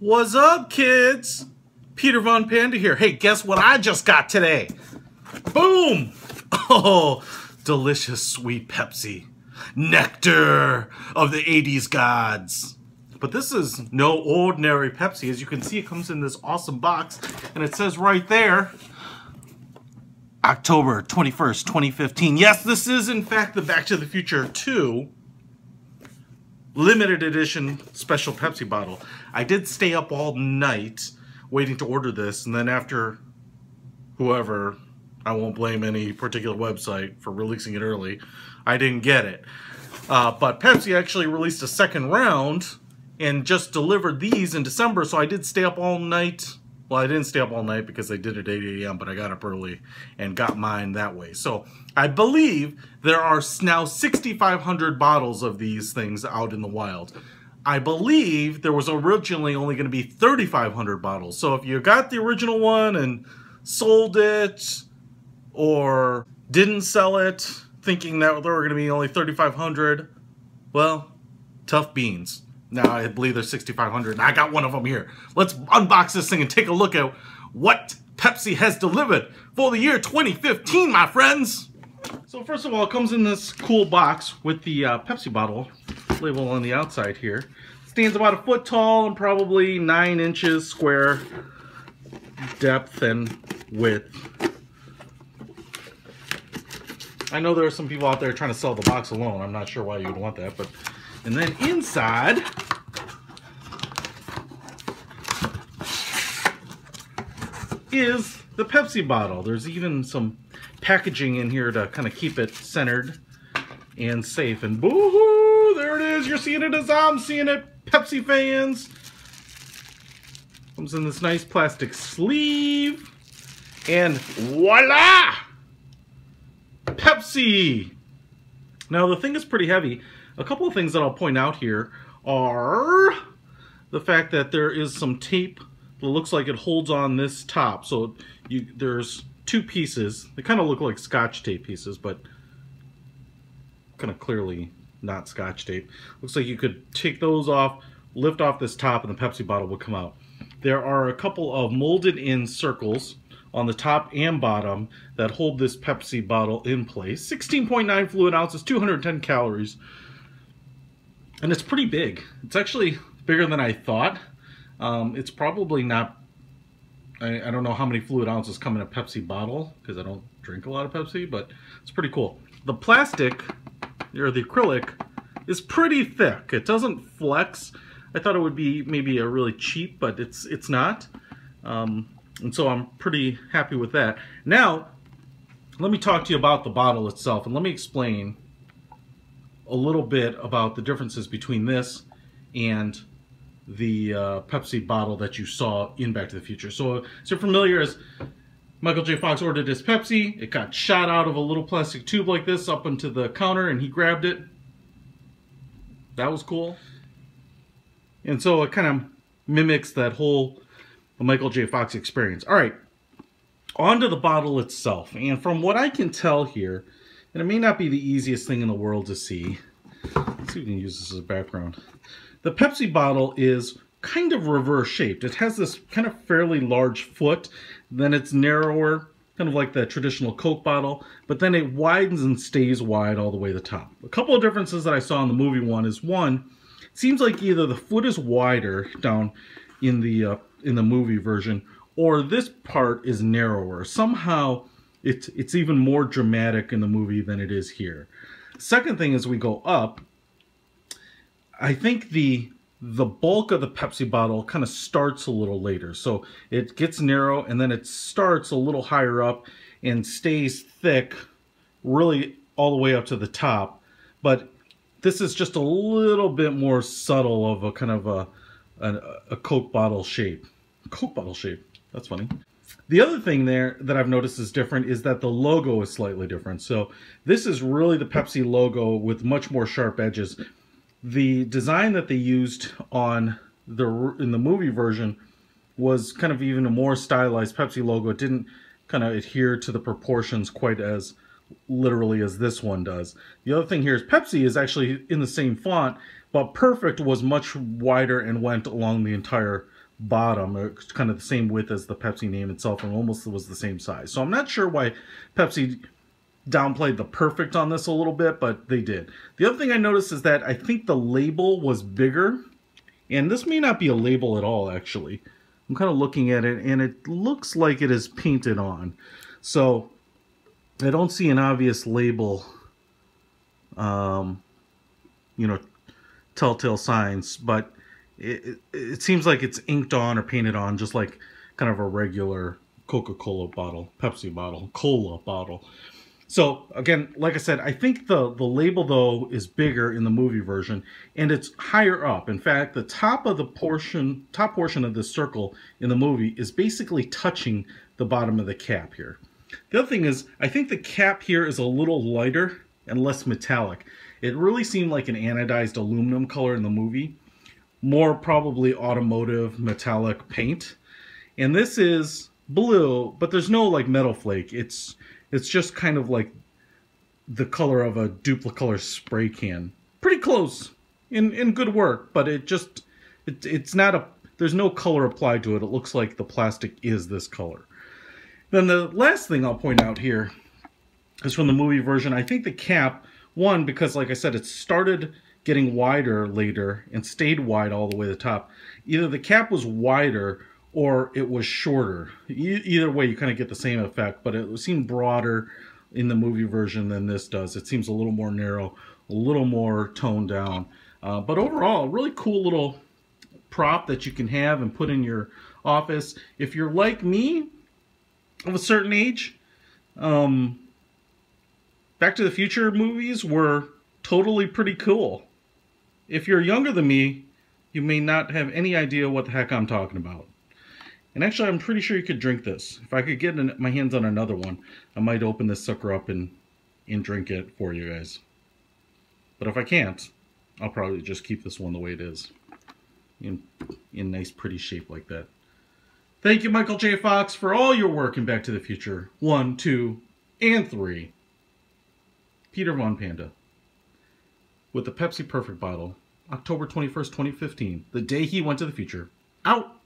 What's up, kids? Peter Von Panda here. Hey, guess what I just got today? Boom! Oh, delicious sweet Pepsi. Nectar of the 80s gods. But this is no ordinary Pepsi. As you can see, it comes in this awesome box, and it says right there, October 21st, 2015. Yes, this is in fact the Back to the Future 2 limited edition special Pepsi bottle. I did stay up all night waiting to order this, and then after whoever, I won't blame any particular website for releasing it early, I didn't get it. Uh, but Pepsi actually released a second round and just delivered these in December, so I did stay up all night. Well, I didn't stay up all night because I did it at 8 a.m., but I got up early and got mine that way. So I believe there are now 6,500 bottles of these things out in the wild. I believe there was originally only going to be 3,500 bottles. So if you got the original one and sold it or didn't sell it thinking that there were going to be only 3,500, well, tough beans. Now I believe there's 6,500 and I got one of them here. Let's unbox this thing and take a look at what Pepsi has delivered for the year 2015, my friends. So first of all, it comes in this cool box with the uh, Pepsi bottle label on the outside here. Stands about a foot tall and probably nine inches square depth and width. I know there are some people out there trying to sell the box alone. I'm not sure why you'd want that, but and then inside is the Pepsi bottle. There's even some packaging in here to kind of keep it centered and safe. And boo-hoo, there it is. You're seeing it as I'm seeing it, Pepsi fans. Comes in this nice plastic sleeve. And voila! Pepsi! Now the thing is pretty heavy. A couple of things that I'll point out here are the fact that there is some tape that looks like it holds on this top. So you, there's two pieces. They kind of look like scotch tape pieces, but kind of clearly not scotch tape. Looks like you could take those off, lift off this top, and the Pepsi bottle will come out. There are a couple of molded in circles on the top and bottom that hold this Pepsi bottle in place. 16.9 fluid ounces, 210 calories. And it's pretty big. It's actually bigger than I thought. Um, it's probably not I, I don't know how many fluid ounces come in a Pepsi bottle because I don't drink a lot of Pepsi, but it's pretty cool. The plastic, or the acrylic, is pretty thick. It doesn't flex. I thought it would be maybe a really cheap, but it's it's not. Um, and so I'm pretty happy with that. Now, let me talk to you about the bottle itself, and let me explain a little bit about the differences between this and the uh, Pepsi bottle that you saw in Back to the Future. So, so you're familiar as Michael J. Fox ordered his Pepsi. It got shot out of a little plastic tube like this up into the counter and he grabbed it. That was cool. And so it kind of mimics that whole Michael J. Fox experience. All right, onto the bottle itself. And from what I can tell here, and it may not be the easiest thing in the world to see. Let's see if we can use this as a background. The Pepsi bottle is kind of reverse shaped. It has this kind of fairly large foot, then it's narrower, kind of like the traditional Coke bottle, but then it widens and stays wide all the way to the top. A couple of differences that I saw in the movie one is one, seems like either the foot is wider down in the uh, in the movie version, or this part is narrower. Somehow it's it's even more dramatic in the movie than it is here. Second thing as we go up, I think the the bulk of the Pepsi bottle kind of starts a little later. So it gets narrow and then it starts a little higher up and stays thick really all the way up to the top. But this is just a little bit more subtle of a kind of a, a, a Coke bottle shape. Coke bottle shape. That's funny. The other thing there that I've noticed is different is that the logo is slightly different. So this is really the Pepsi logo with much more sharp edges the design that they used on the in the movie version was kind of even a more stylized Pepsi logo. It didn't kind of adhere to the proportions quite as literally as this one does. The other thing here is Pepsi is actually in the same font, but Perfect was much wider and went along the entire bottom. It's kind of the same width as the Pepsi name itself and almost was the same size. So I'm not sure why Pepsi downplayed the perfect on this a little bit, but they did. The other thing I noticed is that I think the label was bigger. And this may not be a label at all, actually. I'm kind of looking at it, and it looks like it is painted on. So I don't see an obvious label, um, you know, telltale signs, but it, it, seems like it's inked on or painted on, just like kind of a regular Coca-Cola bottle, Pepsi bottle, cola bottle. So again, like I said, I think the, the label though is bigger in the movie version and it's higher up. In fact, the top of the portion, top portion of the circle in the movie is basically touching the bottom of the cap here. The other thing is, I think the cap here is a little lighter and less metallic. It really seemed like an anodized aluminum color in the movie. More probably automotive metallic paint. And this is blue, but there's no like metal flake. It's it's just kind of like the color of a Duplicolor spray can. Pretty close in, in good work, but it just, it, it's not a, there's no color applied to it. It looks like the plastic is this color. Then the last thing I'll point out here is from the movie version. I think the cap, one, because like I said, it started getting wider later and stayed wide all the way to the top. Either the cap was wider or it was shorter. E either way, you kind of get the same effect, but it seemed broader in the movie version than this does. It seems a little more narrow, a little more toned down. Uh, but overall, really cool little prop that you can have and put in your office. If you're like me, of a certain age, um, Back to the Future movies were totally pretty cool. If you're younger than me, you may not have any idea what the heck I'm talking about. And actually, I'm pretty sure you could drink this. If I could get my hands on another one, I might open this sucker up and, and drink it for you guys. But if I can't, I'll probably just keep this one the way it is. In, in nice, pretty shape like that. Thank you, Michael J. Fox, for all your work in Back to the Future. One, two, and three. Peter Von Panda. With the Pepsi Perfect bottle. October 21st, 2015. The day he went to the future. Out!